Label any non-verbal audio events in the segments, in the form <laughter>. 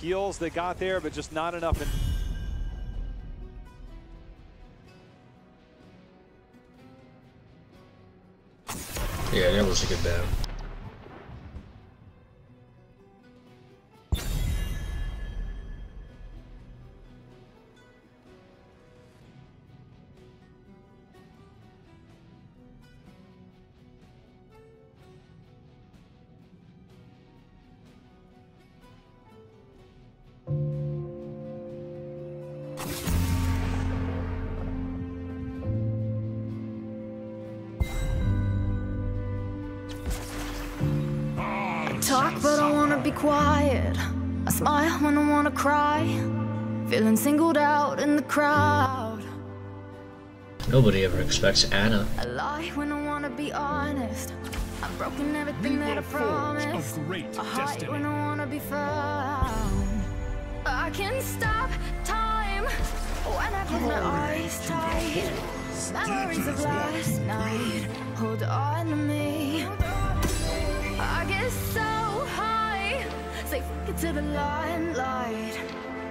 heals they got there, but just not enough. Yeah, that was a good battle. Be quiet. I smile when I wanna cry. Feeling singled out in the crowd. Nobody ever expects Anna. I lie when I wanna be honest. I've broken everything that I promised. great I hide when I wanna be found. I can stop time when I close my eyes tight. Memories of last night hold on to me. I get so fuck it to the limelight.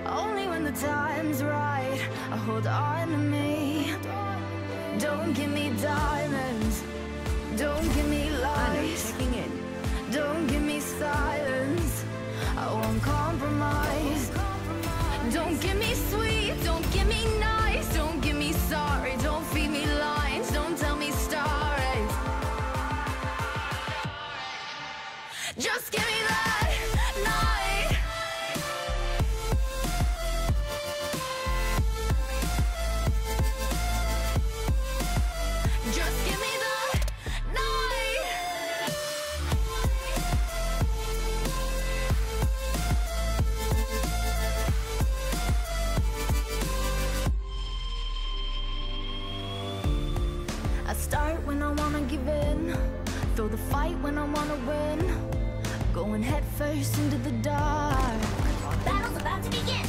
Only when the time's right, I hold on to me. Don't give me diamonds, don't give me lies. Don't give me silence, I won't compromise. Don't give me Going head first into the dark. Battle's about to begin.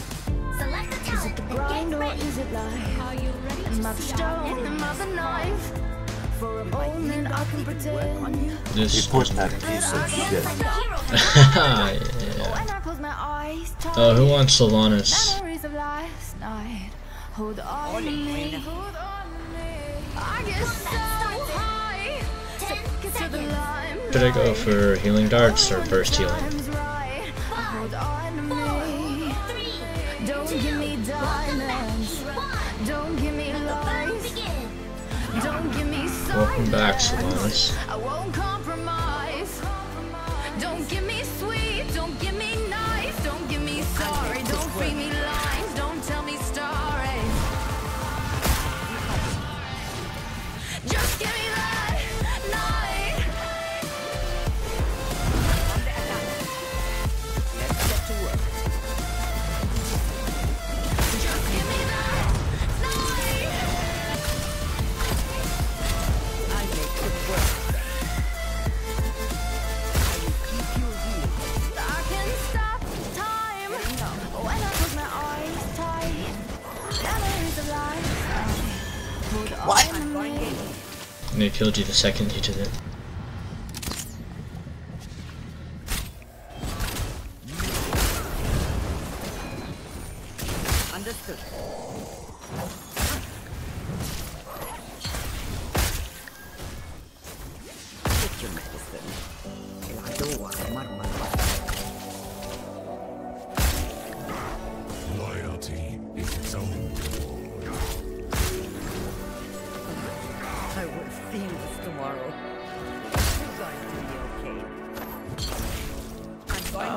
Select the Is it talent the and grind get or is it life? Are you ready Am I the stone? Am I the knife? For a moment I can pretend. He This. pushed that piece of shit. <laughs> yeah. Oh, when my eyes tight. Oh, who wants Sylvanas? Memories of last night. Hold on to me. Hold on to me. I get so Should I go for healing darts or burst healing? Welcome back, on What? on to me. And they killed you the second you did it.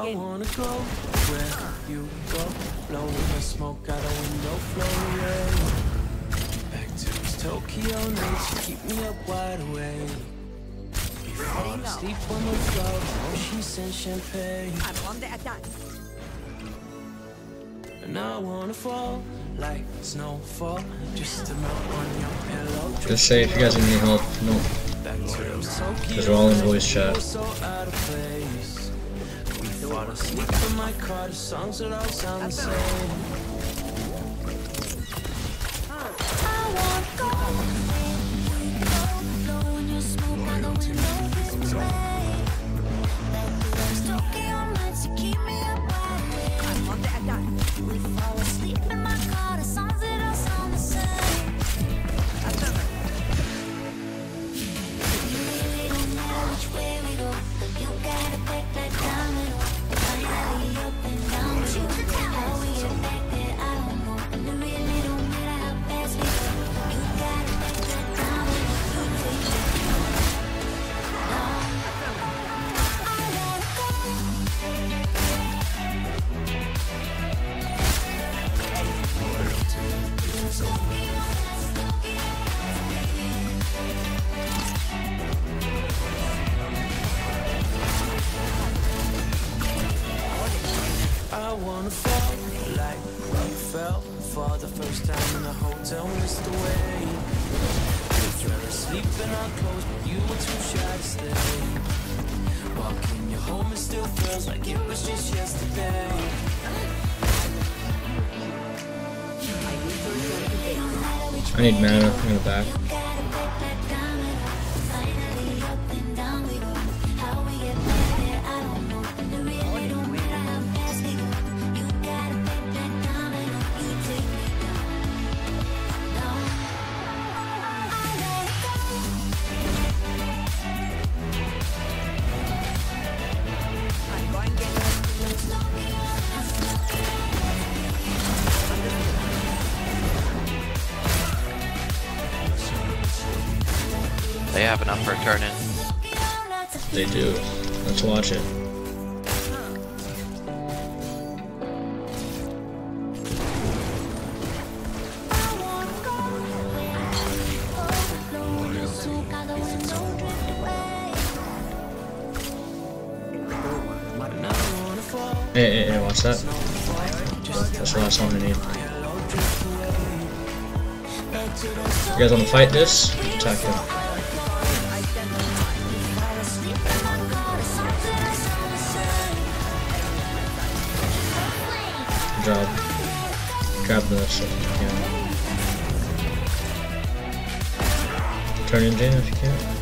I in. wanna go where you go. Blow the smoke out a window, flow away. Back to this Tokyo night, she keep me up wide awake. We fall asleep on the floor, oh she sent champagne. I'm on the attack. And I wanna fall like snowfall, just to melt on your pillow. Just say if you guys need help. No. Back to those Tokyo Because we're all in voice chat. Asleep in my car, the songs that all sound the same. Tokyo nights, you Like you for the first time in a hotel, missed the in our clothes, but you were too shy to stay. Walking you home, it still feels like it was just yesterday. I need mana in the back. They have enough for a turn in. They do. Let's watch it. Hey, hey, hey, watch that. That's the last one we need. You guys wanna fight this? Attack him. Job. Grab the shit. Yeah. Turn in Jane if you can.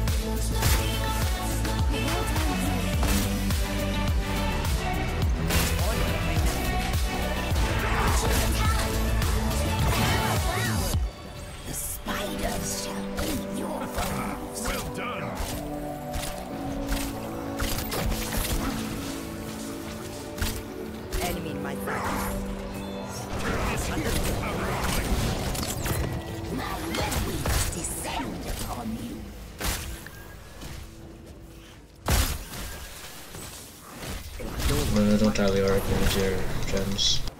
Leoric, we need gems.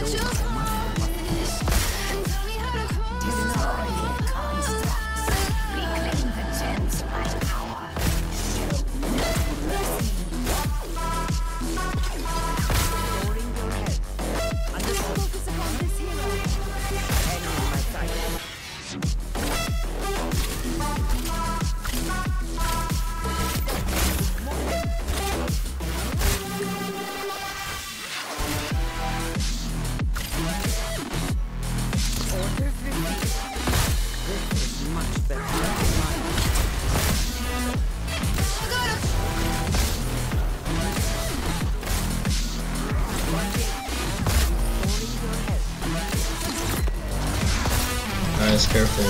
This We're.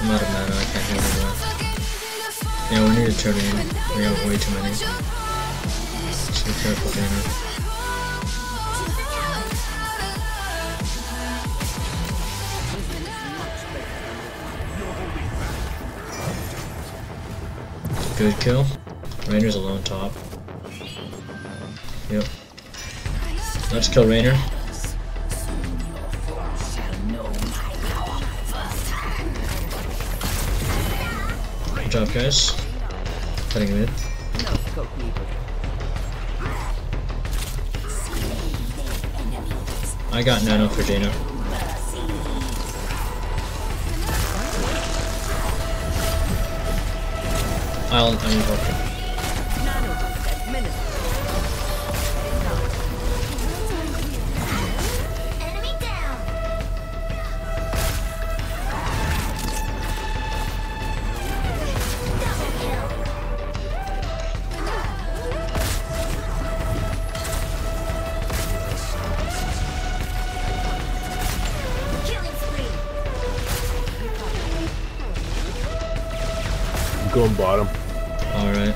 I'm out of mana, I can't do anymore. Yeah, we need to turn in. We have way too many. Just be careful, Dana. Good kill. Raynor's alone top. Yep. Let's kill Raynor. Good job, guys. Cutting scope needed. I got nano for Jaina. I'll, I'll evoke Bottom. Alright.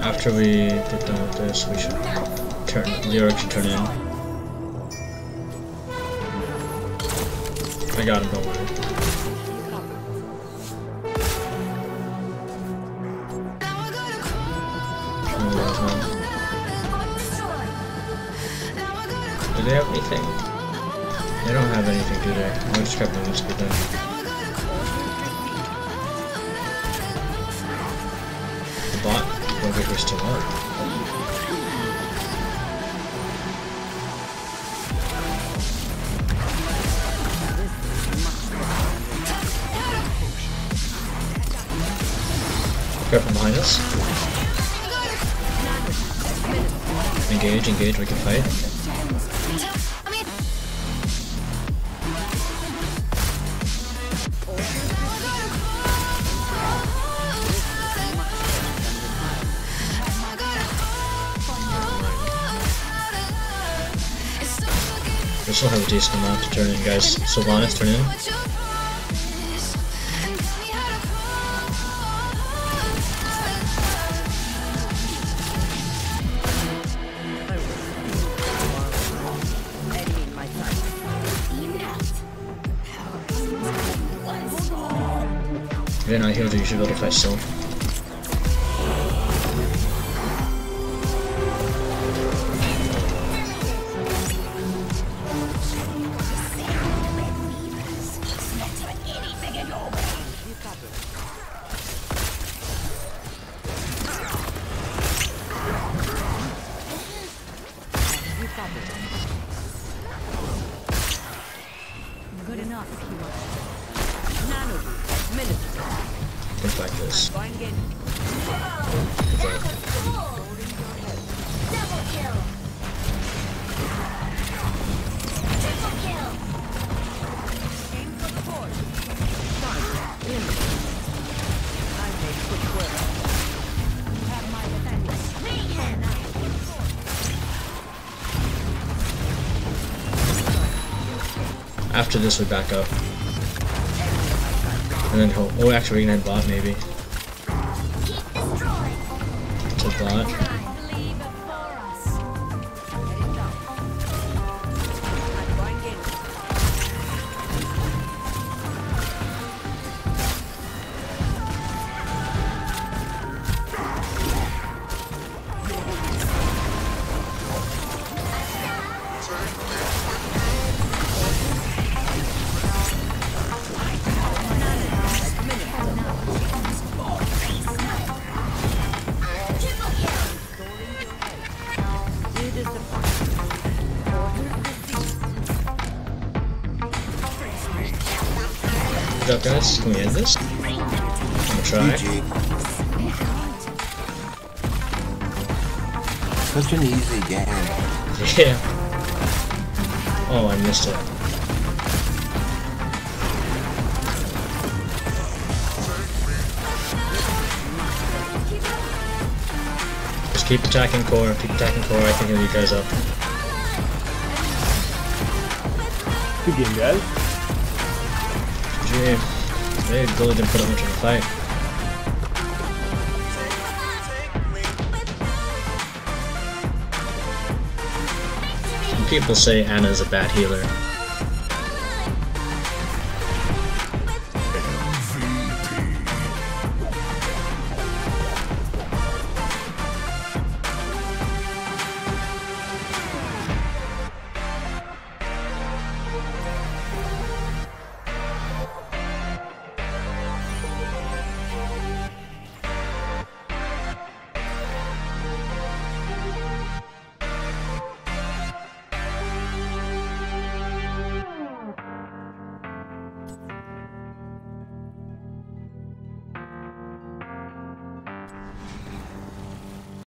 After we get done with this, we should turn. Leoric should turn in. I got him, don't worry. They have anything? They don't have anything, do they? I'll just grab the speed then. The bot? Don't think we're still up. Grab from behind us. Engage, engage, we can fight. We still have a decent amount to turn in, guys. Sylvanas, turn in. Then I will feel the tomorrow. Enemy in my sight. Then I healed This, we back up. And then, ho- oh, actually, we can head bot maybe. To bot. Good job, guys. Can we end this? I'm gonna try. Such an easy game. <laughs> Yeah. Oh, I missed it. Just keep attacking core, keep attacking core, I can heal you guys up. Good game, guys. GG. They really didn't put up much of a fight. People say Ana's a bad healer.